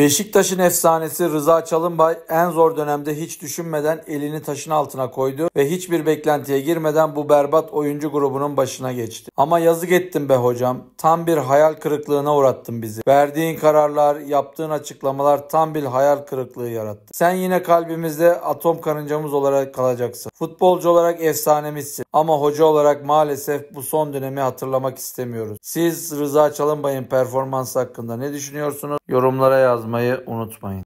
Beşiktaş'ın efsanesi Rıza Çalınbay en zor dönemde hiç düşünmeden elini taşın altına koydu ve hiçbir beklentiye girmeden bu berbat oyuncu grubunun başına geçti. Ama yazık ettin be hocam. Tam bir hayal kırıklığına uğrattın bizi. Verdiğin kararlar, yaptığın açıklamalar tam bir hayal kırıklığı yarattı. Sen yine kalbimizde atom karıncamız olarak kalacaksın. Futbolcu olarak efsanemizsin. Ama hoca olarak maalesef bu son dönemi hatırlamak istemiyoruz. Siz Rıza Çalınbay'ın performansı hakkında ne düşünüyorsunuz? Yorumlara meia, um outro bem.